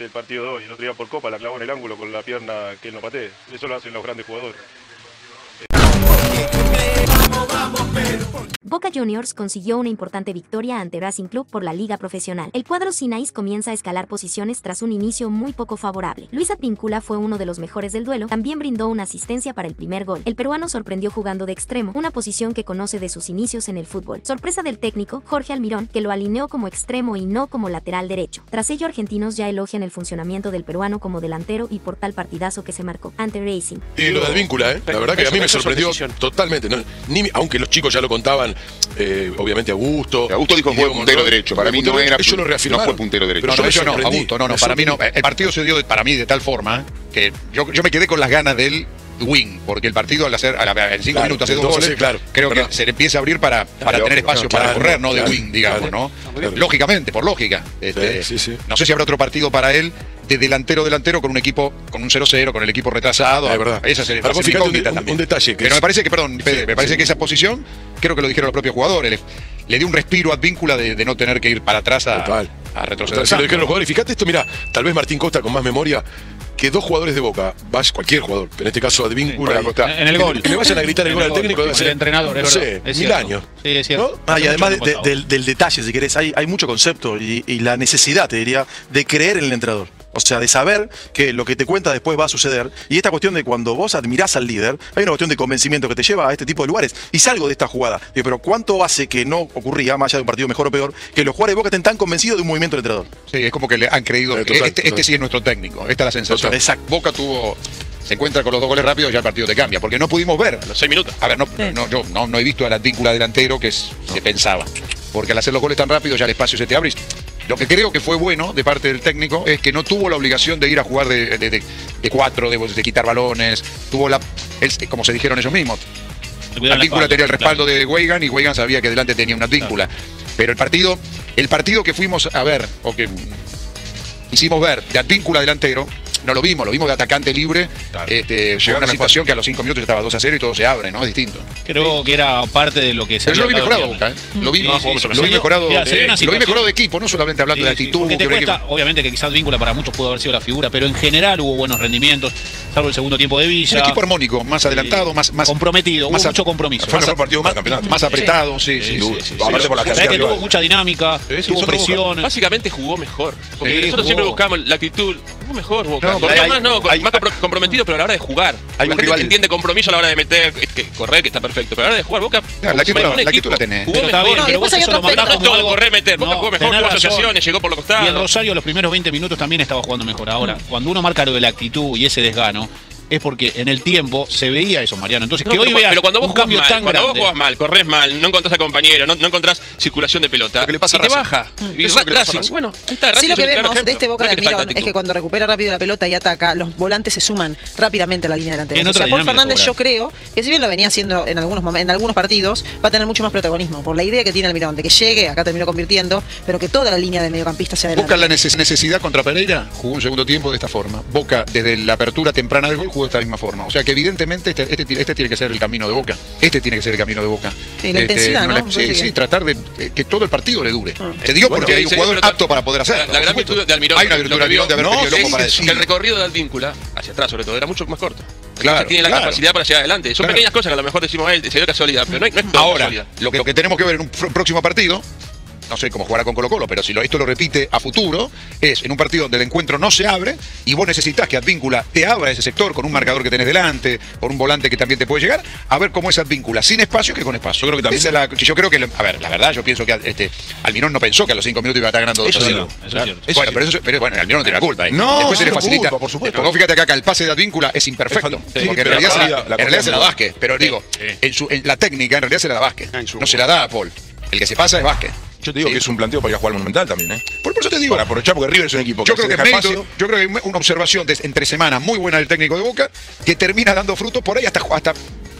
El partido de hoy, el otro día por Copa la clavó en el ángulo con la pierna que él no patee. Eso lo hacen los grandes jugadores. Boca Juniors consiguió una importante victoria ante Racing Club por la Liga Profesional. El cuadro Sinais comienza a escalar posiciones tras un inicio muy poco favorable. Luis Advíncula fue uno de los mejores del duelo, también brindó una asistencia para el primer gol. El peruano sorprendió jugando de extremo, una posición que conoce de sus inicios en el fútbol. Sorpresa del técnico, Jorge Almirón, que lo alineó como extremo y no como lateral derecho. Tras ello, argentinos ya elogian el funcionamiento del peruano como delantero y por tal partidazo que se marcó ante Racing. Y lo de Advíncula, ¿eh? La verdad que a mí me sorprendió totalmente. ¿no? Ni, aunque los chicos ya lo contaban, eh, obviamente Augusto. Augusto dijo que fue puntero derecho. Para mí no era. Ellos lo reafirmaron. No fue puntero derecho. Pero No, yo no. Augusto, no, no, para mí no. El partido se dio para mí de tal forma que yo, yo me quedé con las ganas del wing, porque el partido al hacer, en cinco Claro, minutos hace dos goles, claro, creo verdad. que se le empieza a abrir para, para Claro, tener espacio para correr, no de wing, digamos, ¿no? Lógicamente, por lógica. Este, sí, sí. No sé si habrá otro partido para él de delantero delantero con un equipo con un 0-0, con el equipo retrasado. Es verdad. Esa sería Ahora, fíjate un, un- detalle que Pero es- me parece que, perdón, Sí, me parece sí. que esa posición, creo que lo dijeron los propios jugadores, le, le dio un respiro a Advíncula de, de no tener que ir para atrás a, Total. a retroceder. Total, se lo dijeron tanto, los jugadores. Y fíjate esto, mira, tal vez Martín Costa con más memoria, que dos jugadores de Boca, vas cualquier jugador, pero en este caso Advíncula, Sí, Costa. En el gol. que le vayan a gritar el En gol el al técnico, ser, el entrenador, no es sé, es mil cierto. años. Sí, es cierto. ¿no? Ah, y además de- del, del detalle, si querés, hay, hay mucho concepto y, y la necesidad, te diría, de creer en el entrenador. O sea, de saber que lo que te cuenta después va a suceder. Y esta cuestión de cuando vos admirás al líder, hay una cuestión de convencimiento que te lleva a este tipo de lugares. Y salgo de esta jugada. Digo, pero ¿cuánto hace que no ocurría, más allá de un partido mejor o peor, que los jugadores de Boca estén tan convencidos de un movimiento del entrenador? Sí, es como que le han creído que total, este, este sí es nuestro técnico. Esta es la sensación. Total, exacto. Boca tuvo. Se encuentra con los dos goles rápidos y ya el partido te cambia. Porque no pudimos ver. Los seis minutos. A ver, no, no, yo no, no he visto al Advíncula delantero que es- se pensaba. Porque al hacer los goles tan rápido ya el espacio se te abre. Lo que creo que fue bueno de parte del técnico es que no tuvo la obligación de ir a jugar de, de- de- de cuatro, de, quitar balones. Tuvo la. como se dijeron ellos mismos, la espalda, tenía el respaldo de Weigan y Weigan sabía que delante tenía una Advíncula. Pero el partido, el partido que fuimos a ver, o que hicimos ver de Advíncula delantero, no lo vimos, lo vimos de atacante libre. Este, llegó a una situación que a los cinco minutos ya estaba 2 a 0 y todo se abre, ¿no? Es distinto. Creo que era parte de lo que se Pero yo lo vi había mejorado, Boca, ¿eh? Lo vi, Sí, lo vi mejorado, Mira, eh, lo vi mejorado de equipo, no solamente hablando de actitud. que un obviamente que quizás Víncula para muchos pudo haber sido la figura, pero en general hubo buenos rendimientos, salvo el segundo tiempo de un Villa. equipo armónico, más adelantado, más, más comprometido, hubo más a- mucho compromiso. Fue el mejor partido más- campeonato. más apretado, sí, sí. Aparte por la que tuvo mucha dinámica, tuvo presión. Básicamente jugó mejor. Porque nosotros siempre buscamos la actitud. Mejor, Boca. No, hay- más, no, hay- más compro- comprometido, pero a la hora de jugar. Hay la un gente rival- entiende compromiso a la hora de meter, que, que correr, que está perfecto. Pero a la hora de jugar, Boca. La actitud- como la tenés. Jugó Pero está mejor. bien, No, pero vos hay eso lo todo correr, meter. Boca jugó mejor, jugó asociaciones, llegó por los Y en costados. Rosario los primeros 20 minutos también estaba jugando mejor. Ahora, cuando uno marca lo de la actitud y ese desgano, es porque en el tiempo se veía eso, Mariano. Entonces, No, que hoy pero, veas pero cuando vos un jugás cambio mal, tan cuando vos jugás mal, corres mal, no encontrás a compañero, no, no encontrás circulación de pelota, Lo que le pasa y a te baja. Y Eso es lo que le pasa a Racing, Racing. bueno, ahí está, Sí, lo que vemos de este Boca de Almirón es que cuando recupera rápido la pelota y ataca, los volantes se suman rápidamente a la línea delantera. O sea, Paul Fernández yo creo que si bien lo venía haciendo en algunos en algunos partidos, va a tener mucho más protagonismo por la idea que tiene Almirón de que llegue, acá terminó convirtiendo, pero que toda la línea de mediocampistas sea adelante. la neces- necesidad contra Pereira jugó un segundo tiempo de esta forma. Boca desde la apertura temprana del gol jugó de esta misma forma. O sea que evidentemente este, este, este tiene que ser el camino de Boca. Este tiene que ser el camino de Boca. Sí, la intensidad, ¿no? sí, sí, tratar de eh, que todo el partido le dure. Ah. Te digo Bueno, porque hay un jugador apto para poder hacerlo. La, la gran virtud de Almirón. Hay una virtud de que Almirón de haber no, loco es para que decir. el recorrido de Advíncula, hacia atrás sobre todo, era mucho más corto. Claro, tiene la claro. capacidad para llegar adelante. Son Claro. pequeñas cosas que a lo mejor decimos, él se dio casualidad, pero no, hay- no es todo Ahora, casualidad. lo que, lo que tenemos que ver en un pr- próximo partido, no sé cómo jugará con Colo Colo, pero si esto lo repite a futuro, es en un partido donde el encuentro no se abre y vos necesitas que Advíncula te abra ese sector con un marcador que tenés delante, con un volante que también te puede llegar, a ver cómo es Advíncula, sin espacio que con espacio. Yo creo que también- Esa la- yo creo que, a ver, la verdad, yo pienso que este, Almirón no pensó que a los cinco minutos iba a estar ganando 2 Eso a sí, 0. Eso es cierto. Eso Bueno, pero, eso, pero bueno, Almirón no tiene la culpa. ¿eh? No, Después se le facilita. culpa, por supuesto. Porque vos fíjate que acá el pase de Advíncula es imperfecto. Sí, porque en realidad, la se la, la en realidad se la da corrida- Vázquez. Pero digo, en, su, en la técnica en realidad se la da Vázquez. No se la da a Paul. El que se pasa es Vázquez. Yo te digo Sí. que es un planteo para ir a jugar al Monumental también, ¿eh? Por, por eso te digo. Para aprovechar, porque River es un equipo que Yo creo se que, deja mérito- espacio. yo creo que hay una observación de, entre semanas muy buena del técnico de Boca que termina dando frutos por ahí hasta, hasta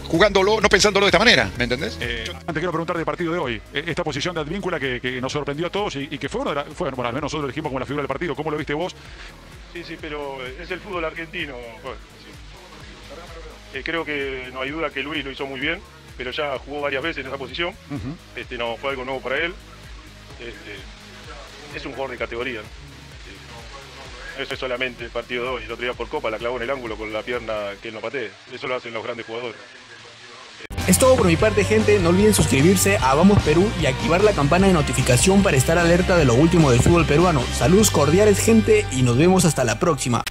jugándolo, no pensándolo de esta manera, ¿me entendés? Eh, te quiero preguntar del partido de hoy. Eh, Esta posición de Advíncula que, que nos sorprendió a todos y, y que fue, uno de la- fue, bueno, al menos nosotros lo dijimos como la figura del partido. ¿Cómo lo viste vos? Sí, sí, pero es el fútbol argentino. Bueno, sí. Eh, creo que no hay duda que Luis lo hizo muy bien, pero ya jugó varias veces en esa posición. este, no fue algo nuevo para él. Este, es un jugador de categoría. ¿no? Eso es solamente el partido de hoy. El otro día por Copa la clavó en el ángulo con la pierna que él no patee. Eso lo hacen los grandes jugadores. Es todo por mi parte, gente. No olviden suscribirse a Vamos Perú y activar la campana de notificación para estar alerta de lo último del fútbol peruano. Saludos cordiales, gente, y nos vemos hasta la próxima.